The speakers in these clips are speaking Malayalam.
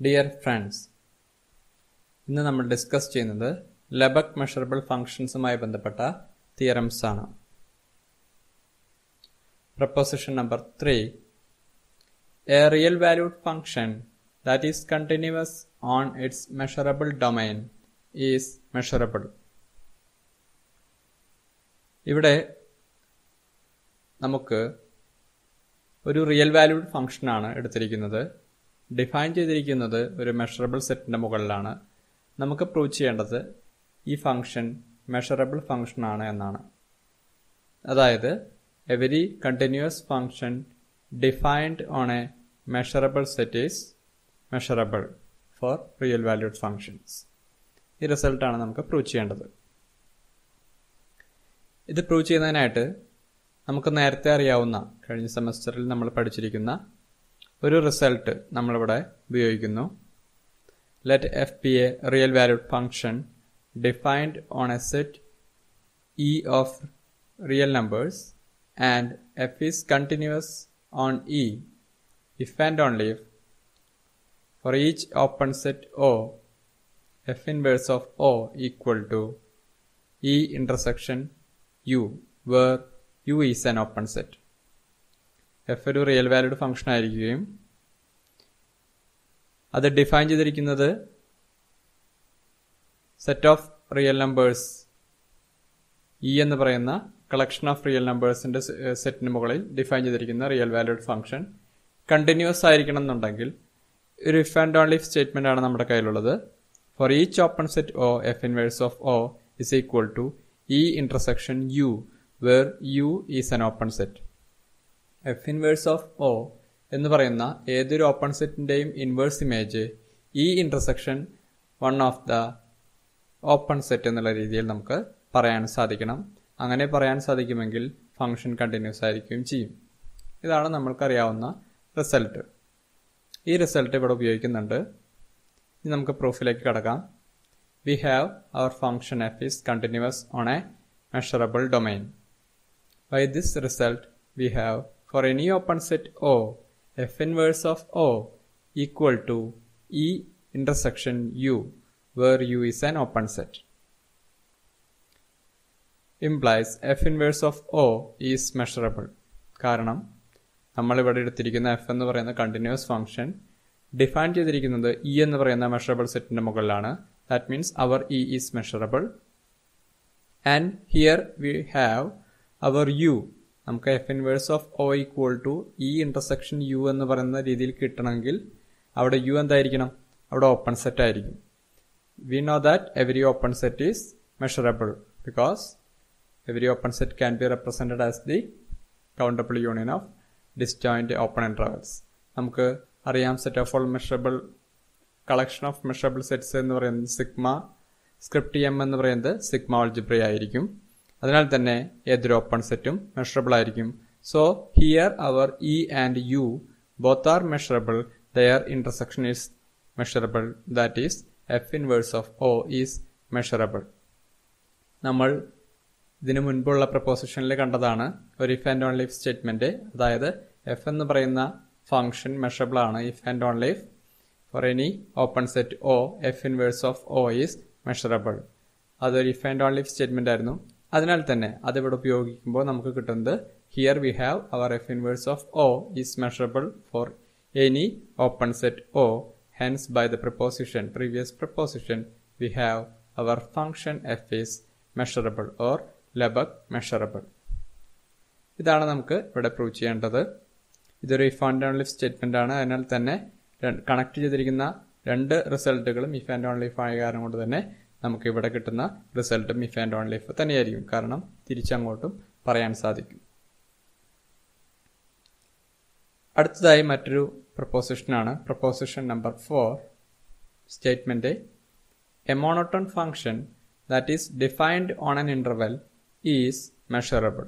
ഡിയർ ഫ്രണ്ട്സ് ഇന്ന് നമ്മൾ ഡിസ്കസ് ചെയ്യുന്നത് ലബക് മെഷറബിൾ ഫംഗ്ഷൻസുമായി ബന്ധപ്പെട്ട തിയറംസ് ആണ്. Proposition number three a real valued function that is continuous on its measurable domain is measurable ഇവിടെ നമുക്ക് ഒരു റിയൽ വാല്യൂഡ് ഫംഗ്ഷനാണ് എടുത്തിരിക്കുന്നത്. ഡിഫൈൻ ചെയ്തിരിക്കുന്നത് ഒരു മെഷറബിൾ സെറ്റിന്റെ മുകളിലാണ്. നമുക്ക് പ്രൂവ് ചെയ്യേണ്ടത് ഈ ഫംഗ്ഷൻ മെഷറബിൾ ഫംഗ്ഷൻ ആണ് എന്നാണ്. അതായത് every continuous function defined on a measurable set is measurable for real valued functions ഈ റിസൾട്ടാണ് നമുക്ക് പ്രൂവ് ചെയ്യേണ്ടത്. ഇത് പ്രൂവ് ചെയ്യുന്നതിനായിട്ട് നമുക്ക് നേരത്തെ അറിയാവുന്ന കഴിഞ്ഞ സെമസ്റ്ററിൽ നമ്മൾ പഠിച്ചിരിക്കുന്ന ഒരു റിസൾട്ട് നമ്മളിവിടെ ഉപയോഗിക്കുന്നു. Let F be a real valued function defined on a set E of real numbers and F is continuous on E if and only if each open set O F inverse of O equal to E intersection U where U is an open set F ഒരു റിയൽ വാല്യൂഡ് ഫംഗ്ഷൻ ആയിരിക്കുകയും അത് ഡിഫൈൻ ചെയ്തിരിക്കുന്നത് set of real numbers E എന്ന് പറയുന്ന കളക്ഷൻ ഓഫ് റിയൽ നമ്പേഴ്സിന്റെ സെറ്റിന് മുകളിൽ ഡിഫൈൻ ചെയ്തിരിക്കുന്ന റിയൽ വാല്യൂഡ് ഫംഗ്ഷൻ കണ്ടിന്യൂസ് ആയിരിക്കണം എന്നുണ്ടെങ്കിൽ ഒരു ഇഫ് ആൻഡ് ഓൺലി സ്റ്റേറ്റ്മെന്റ് ആണ് നമ്മുടെ കയ്യിലുള്ളത്. For each open set O F inverse of O is equal to E intersection U where U is an open set F inverse of O എന്ന് പറയുന്ന ഏതൊരു open സെറ്റിന്റെയും inverse image E intersection one of the open set എന്നുള്ള രീതിയിൽ നമുക്ക് പറയാൻ സാധിക്കണം. അങ്ങനെ പറയാൻ സാധിക്കുമെങ്കിൽ ഫംഗ്ഷൻ കണ്ടിന്യൂസ് ആയിരിക്കുകയും ചെയ്യും. ഇതാണ് നമ്മൾക്കറിയാവുന്ന റിസൾട്ട് ഈ റിസൾട്ട് ഇവിടെ ഉപയോഗിക്കുന്നുണ്ട്. ഇനി നമുക്ക് പ്രൂഫിലേക്ക് കടക്കാം. We have our function F is continuous on a measurable domain by this result we have for any open set O, f inverse of O equal to E intersection U, where U is an open set. Implies f inverse of O is measurable. കാരണം നമ്മൾ ഇവിടെ എടുത്തിരിക്കുന്ന എഫ് എന്ന് പറയുന്ന കണ്ടിന്യൂസ് ഫംഗ്ഷൻ ഡിഫൈൻ ചെയ്തിരിക്കുന്നത് ഇ എന്ന് പറയുന്ന മെഷറബിൾ സെറ്റിന്റെ മുകളിലാണ് that means our E is measurable and here we have our U നമുക്ക് F inverse of O equal to E intersection U എന്ന് പറയുന്ന രീതിയിൽ കിട്ടണമെങ്കിൽ അവിടെ യു എന്തായിരിക്കണം? അവിടെ ഓപ്പൺ സെറ്റ് ആയിരിക്കും. We know that every open set is measurable because every open set can be represented as the countable union of disjoint open intervals നമുക്ക് അറിയാം set of all measurable collection of measurable sets എന്ന് പറയുന്നത് സിഗ്മ സ്ക്രിപ്റ്റ് എം എന്ന് പറയുന്നത് സിഗ്മ ഓൾജിബ്രി ആയിരിക്കും. അതിനാൽ തന്നെ ഏതൊരു ഓപ്പൺ സെറ്റും മെഷറബിൾ ആയിരിക്കും. So here our E and U both are measurable their intersection is measurable that is F inverse of O is measurable നമ്മൾ ഇതിനു മുൻപുള്ള പ്രപ്പോസിഷനിൽ കണ്ടതാണ് ഒരു ഇഫ് ആൻഡ് ഓൺ ലൈഫ് അതായത് എഫ് എന്ന് പറയുന്ന ഫംഗ്ഷൻ മെഷറബിൾ ആണ് if and only if for any open set O F inverse of O is measurable അതൊരു if and only if statement ആയിരുന്നു. അതിനാൽ തന്നെ അതിവിടെ ഉപയോഗിക്കുമ്പോൾ നമുക്ക് കിട്ടുന്നത് here we have our F inverse of O is measurable for any open set O hence by the proposition previous proposition we have our function F is measurable or Lebesgue measurable ഇതാണ് നമുക്ക് ഇവിടെ പ്രൂവ് ചെയ്യേണ്ടത്. ഇതൊരു ഇഫ് ആൻഡ് ഓൺലി സ്റ്റേറ്റ്മെന്റ് ആണ്. അതിനാൽ തന്നെ കണക്ട് ചെയ്തിരിക്കുന്ന രണ്ട് റിസൾട്ടുകളും ഇഫ് ആൻഡ് ഓൺലി ആയ കാരണം കൊണ്ട് തന്നെ നമുക്ക് ഇവിടെ കിട്ടുന്ന റിസൾട്ടും ഇഫ് ആൻഡ് ഓൺ ലൈഫ് തന്നെയായിരിക്കും. കാരണം തിരിച്ചങ്ങോട്ടും പറയാൻ സാധിക്കും. അടുത്തതായി മറ്റൊരു പ്രപ്പോസിഷനാണ് proposition number four statement a monotone function that is defined on an interval is measurable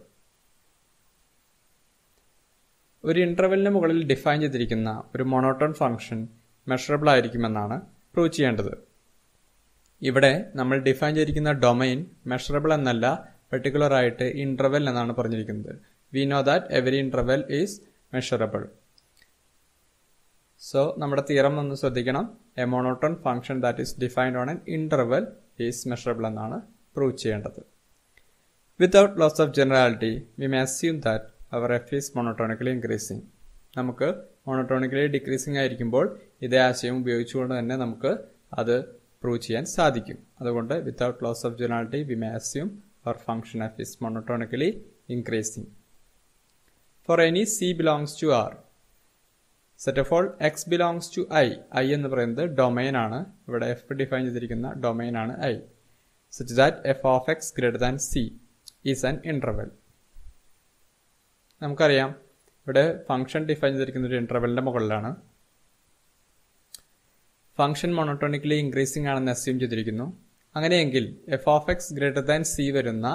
ഒരു ഇന്റർവെലിന് മുകളിൽ ഡിഫൈൻ ചെയ്തിരിക്കുന്ന ഒരു മോണോട്ടോൺ ഫംഗ്ഷൻ മെഷറബിൾ ആയിരിക്കുമെന്നാണ് പ്രൂവ് ചെയ്യേണ്ടത്. ഇവിടെ നമ്മൾ ഡിഫൈൻ ചെയ്തിരിക്കുന്ന ഡൊമൈൻ മെഷറബിൾ എന്നല്ല പെർട്ടിക്കുലർ ആയിട്ട് ഇന്റർവെൽ എന്നാണ് പറഞ്ഞിരിക്കുന്നത്. We know that every interval is measurable so നമ്മുടെ തീരം ഒന്ന് ശ്രദ്ധിക്കണം. A monotone function that is defined on an interval is measurable എന്നാണ് പ്രൂവ് ചെയ്യേണ്ടത്. Without loss of generality we may assume that our F is monotonically increasing നമുക്ക് മോണോട്ടോണിക്കലി ഡിക്രീസിങ് ആയിരിക്കുമ്പോൾ ഇതേ ആശയം ഉപയോഗിച്ചുകൊണ്ട് തന്നെ നമുക്ക് അത് പ്രൂവ് ചെയ്യാൻ സാധിക്കും. അതുകൊണ്ട് without loss of generality we may assume our function F is monotonically increasing for any C belongs to R set of all X belongs to I I എന്ന് പറയുന്നത് ഡൊമൈൻ ആണ്. ഇവിടെ എഫ് ഡിഫൈൻ ചെയ്തിരിക്കുന്ന ഡൊമൈൻ ആണ് I such that F of X greater than C is an interval. നമുക്കറിയാം. ഇവിടെ ഫംഗ്ഷൻ ഡിഫൈൻ ചെയ്തിരിക്കുന്ന ഒരു ഇന്റർവെലിന്റെ മുകളിലാണ്. ഫംഗ്ഷൻ മോണോട്ടോണിക്കലി ഇൻക്രീസിംഗ് ആണെന്ന് അസ്യൂം ചെയ്തിരിക്കുന്നു. അങ്ങനെയെങ്കിൽ F of X greater than C വരുന്ന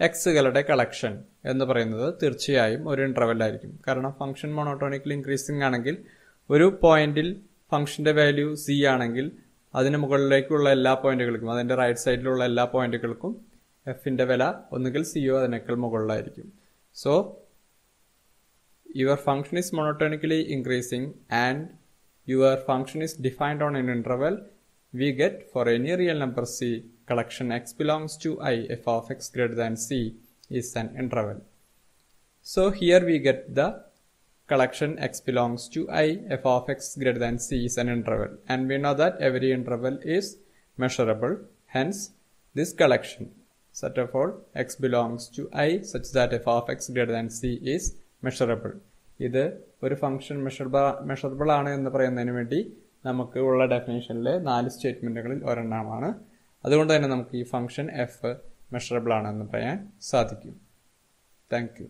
എക്സുകളുടെ കളക്ഷൻ എന്ന് പറയുന്നത് തീർച്ചയായും ഒരു ഇന്റർവെല്ലായിരിക്കും കാരണം ഫംഗ്ഷൻ മോണോട്ടോണിക്കലി ഇൻക്രീസിംഗ് ആണെങ്കിൽ ഒരു പോയിന്റിൽ ഫംഗ്ഷന്റെ വാല്യൂ സി ആണെങ്കിൽ അതിന് മുകളിലേക്കുള്ള എല്ലാ പോയിന്റുകൾക്കും അതിന്റെ റൈറ്റ് സൈഡിലുള്ള എല്ലാ പോയിന്റുകൾക്കും എഫിന്റെ വില ഒന്നുകിൽ സിയോ അതിനേക്കാൾ മുകളിലായിരിക്കും. So your function is monotonically increasing and your function is defined on an interval we get for any real number c collection x belongs to i f of x greater than c is an interval. So here we get the collection x belongs to i f of x greater than c is an interval and we know that every interval is measurable hence this collection set for x belongs to i such that f of x greater than c is measurable. ഇത് ഒരു ഫംഗ്ഷൻ മെഷർബിൾ മെഷറബിൾ ആണ് എന്ന് പറയുന്നതിന് വേണ്ടി നമുക്ക് ഉള്ള ഡെഫിനേഷനിൽ നാല് സ്റ്റേറ്റ്മെന്റുകളിൽ ഒരെണ്ണമാണ്. അതുകൊണ്ട് തന്നെ നമുക്ക് ഈ ഫംഗ്ഷൻ എഫ് മെഷറബിൾ ആണെന്ന് പറയാൻ സാധിക്കും. താങ്ക്